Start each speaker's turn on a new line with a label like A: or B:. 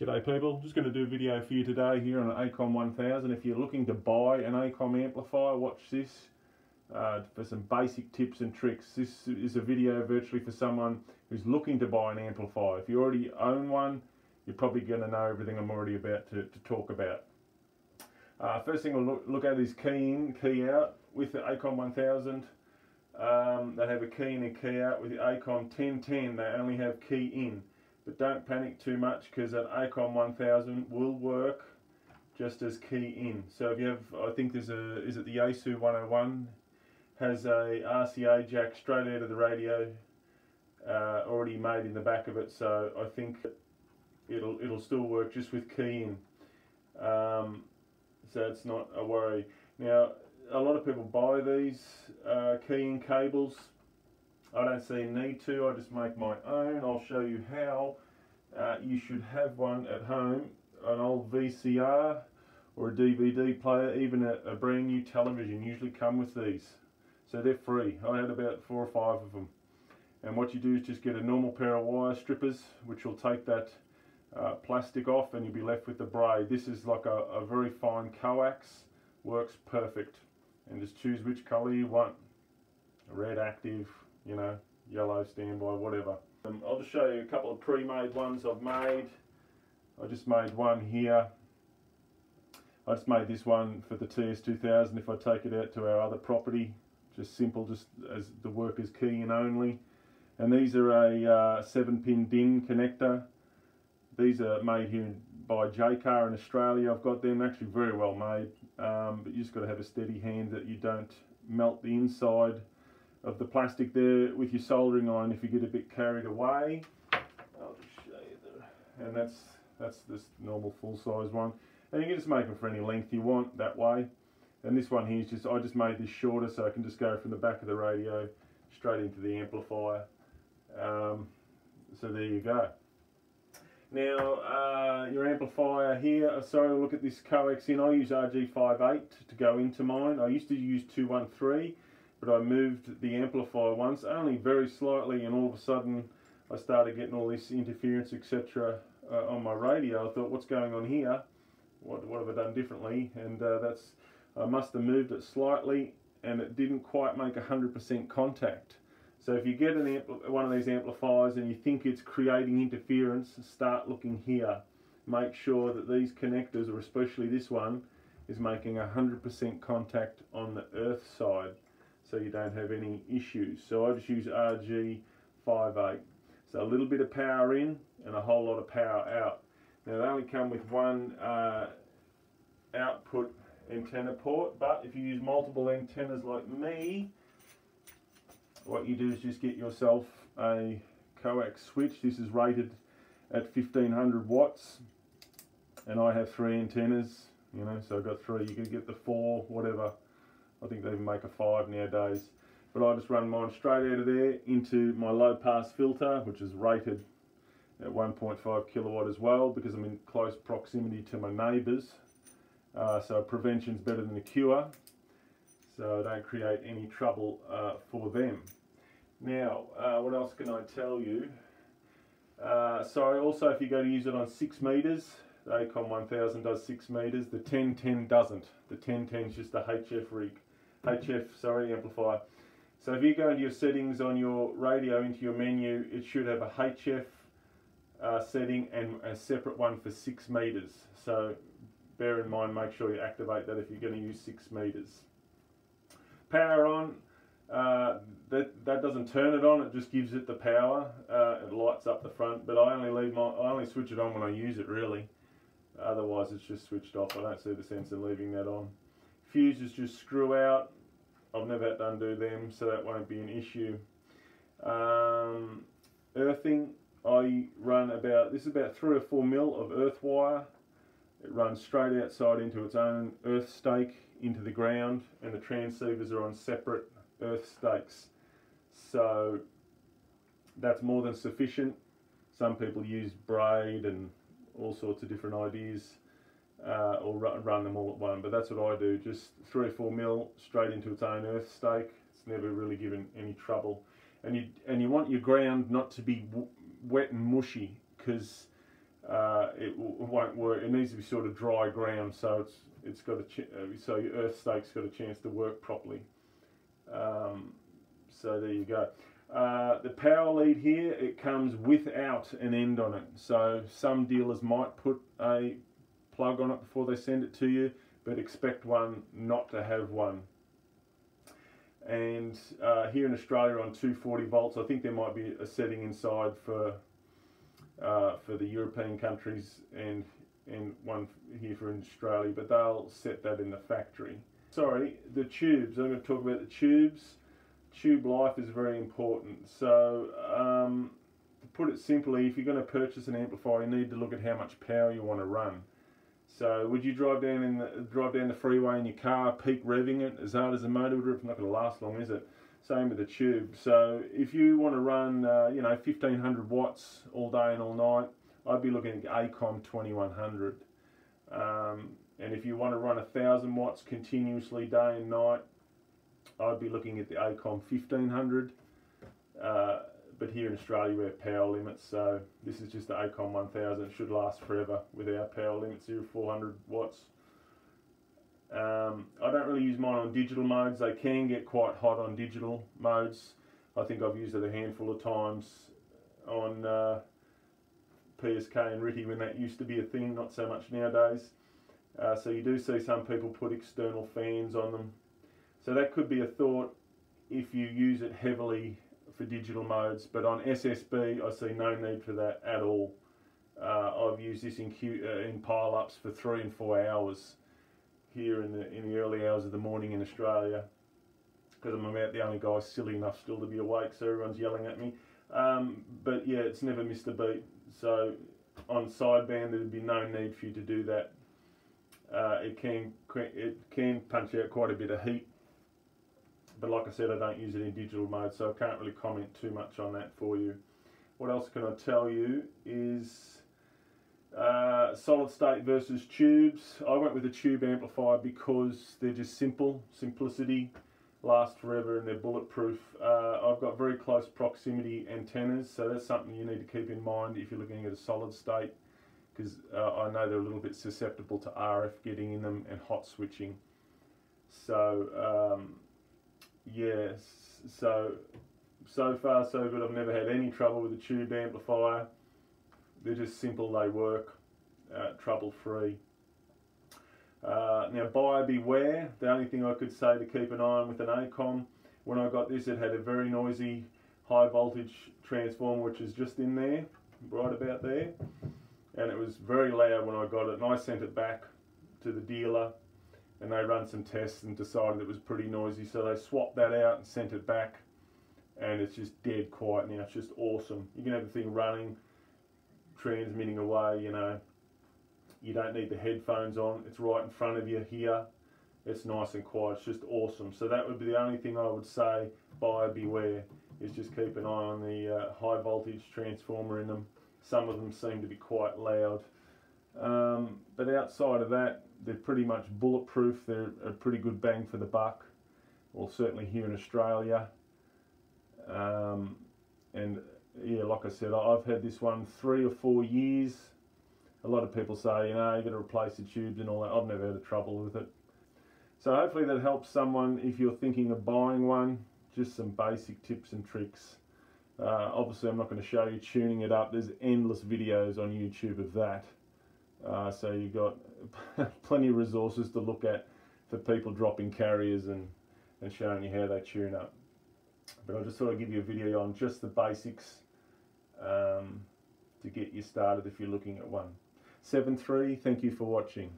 A: G'day people, just going to do a video for you today here on an ACOM 1000. If you're looking to buy an ACOM amplifier, watch this uh, for some basic tips and tricks. This is a video virtually for someone who's looking to buy an amplifier. If you already own one, you're probably going to know everything I'm already about to, to talk about. Uh, first thing we'll look, look at is key in, key out with the ACOM 1000. Um, they have a key in and key out. With the ACOM 1010, they only have key in. But don't panic too much because an ACOM 1000 will work just as key in. So if you have, I think there's a, is it the Yaesu 101 has a RCA jack straight out of the radio uh, already made in the back of it. So I think it'll it'll still work just with key in. Um, so it's not a worry. Now a lot of people buy these uh, key in cables I don't see a need to, I just make my own. I'll show you how. Uh, you should have one at home, an old VCR or a DVD player, even a, a, brand new television usually come with these. So they're free. I had about four or five of them. And what you do is just get a normal pair of wire strippers, which will take that uh, plastic off and you'll be left with the braid. This is like a, a very fine coax, works perfect. And just choose which colour you want. Red active, you know, yellow standby, whatever. Um, I'll just show you a couple of pre-made ones I've made. I just made one here. I just made this one for the TS2000 if I take it out to our other property. Just simple, just as the worker's key and only. And these are a uh, 7-pin DIN connector. These are made here by Jaycar in Australia. I've got them actually very well made. Um, but you just got to have a steady hand that you don't melt the inside of the plastic there with your soldering iron if you get a bit carried away. I'll just show you the, and that's that's this normal full size one. And you can just make them for any length you want that way. And this one here is just, I just made this shorter so I can just go from the back of the radio straight into the amplifier. Um, so there you go. Now, uh, your amplifier here, uh, sorry, look at this coax in. I use RG58 to go into mine. I used to use 213 but I moved the amplifier once, only very slightly, and all of a sudden I started getting all this interference, etc. Uh, on my radio. I thought, what's going on here? What, what have I done differently? And uh, that's, I must have moved it slightly, and it didn't quite make 100% contact. So if you get an one of these amplifiers and you think it's creating interference, start looking here. Make sure that these connectors, or especially this one, is making 100% contact on the earth side so you don't have any issues. So I just use RG58. So a little bit of power in and a whole lot of power out. Now they only come with one uh, output antenna port, but if you use multiple antennas like me, what you do is just get yourself a coax switch. This is rated at 1500 watts and I have three antennas, you know, so I've got three. You could get the four, whatever. I think they even make a five nowadays. But I just run mine straight out of there into my low pass filter, which is rated at 1.5 kilowatt as well, because I'm in close proximity to my neighbours. Uh, so prevention's better than a cure. So I don't create any trouble uh, for them. Now, uh, what else can I tell you? Uh, sorry, also if you go to use it on 6 metres, the ACOM 1000 does 6 metres, the 1010 doesn't. The 1010 is just a HF rig. HF, sorry, amplifier. So if you go into your settings on your radio into your menu, it should have a HF uh, setting and a separate one for six meters. So bear in mind, make sure you activate that if you're going to use six meters. Power on, uh, that, that doesn't turn it on, it just gives it the power. Uh, it lights up the front, but I only leave my, I only switch it on when I use it really. Otherwise it's just switched off. I don't see the sense in leaving that on. Fuses just screw out. I've never had to undo them, so that won't be an issue. Um, earthing, I run about, this is about three or four mil of earth wire. It runs straight outside into its own earth stake into the ground and the transceivers are on separate earth stakes. So that's more than sufficient. Some people use braid and all sorts of different ideas uh, or run them all at one. But that's what I do, just three or four mil straight into its own earth stake. It's never really given any trouble. And you, and you want your ground not to be wet and mushy because uh, it won't work. It needs to be sort of dry ground, so it's it's got a uh, so your earth stake's got a chance to work properly. Um, so there you go. Uh, the power lead here, it comes without an end on it. So some dealers might put a plug on it before they send it to you, but expect one not to have one. And uh, here in Australia on 240 volts, I think there might be a setting inside for uh, for the European countries and and one here for Australia, but they'll set that in the factory. Sorry, the tubes. I'm going to talk about the tubes. Tube life is very important. So, um, to put it simply, if you're going to purchase an amplifier, you need to look at how much power you want to run. So, would you drive down in the drive down the freeway in your car, peak revving it as hard as the motor would? It's not going to last long, is it? Same with the tube. So, if you want to run, uh, you know, 1500 watts all day and all night, I'd be looking at the ACOM 2100. Um, and if you want to run a thousand watts continuously day and night, I'd be looking at the ACOM 1500. Uh, but here in Australia we have power limits, so this is just the ACOM 1000. It should last forever with our power limits here 400 watts. Um, I don't really use mine on digital modes. They can get quite hot on digital modes. I think I've used it a handful of times on uh, PSK and RTTY when that used to be a thing, not so much nowadays. Uh, so you do see some people put external fans on them. So that could be a thought if you use it heavily for digital modes, but on SSB I see no need for that at all. Uh, I've used this in, uh, in pile-ups for three and four hours here in the in the early hours of the morning in Australia because I'm about the only guy silly enough still to be awake, so everyone's yelling at me. Um, but yeah, it's never missed a beat. So on sideband, there'd be no need for you to do that. Uh, it can it can punch out quite a bit of heat, but like I said, I don't use it in digital mode, so I can't really comment too much on that for you. What else can I tell you is uh, solid state versus tubes. I went with a tube amplifier because they're just simple, simplicity, last forever and they're bulletproof. Uh, I've got very close proximity antennas, so that's something you need to keep in mind if you're looking at a solid state because uh, I know they're a little bit susceptible to RF getting in them and hot switching. So, um, yes, so, so far so good. I've never had any trouble with the tube amplifier. They're just simple, they work, uh, trouble free. Uh, now buyer beware, the only thing I could say to keep an eye on with an ACOM, when I got this it had a very noisy high voltage transformer which is just in there, right about there, and it was very loud when I got it and I sent it back to the dealer and they run some tests and decided it was pretty noisy so they swapped that out and sent it back and it's just dead quiet now, it's just awesome. You can have the thing running, transmitting away, you know, you don't need the headphones on. It's right in front of you here. It's nice and quiet. It's just awesome. So that would be the only thing I would say, buyer beware, is just keep an eye on the uh, high voltage transformer in them. Some of them seem to be quite loud. Um, but outside of that, they're pretty much bulletproof. They're a pretty good bang for the buck. Well, certainly here in Australia. Um, and yeah, like I said, I've had this one three or four years a lot of people say, you know, you've got to replace the tubes and all that. I've never had a trouble with it. So hopefully that helps someone if you're thinking of buying one. Just some basic tips and tricks. Uh, obviously, I'm not going to show you tuning it up. There's endless videos on YouTube of that. Uh, so you've got plenty of resources to look at for people dropping carriers and, and showing you how they tune up. But I'll just thought I'd give you a video on just the basics um, to get you started if you're looking at one. 7.3. Thank you for watching.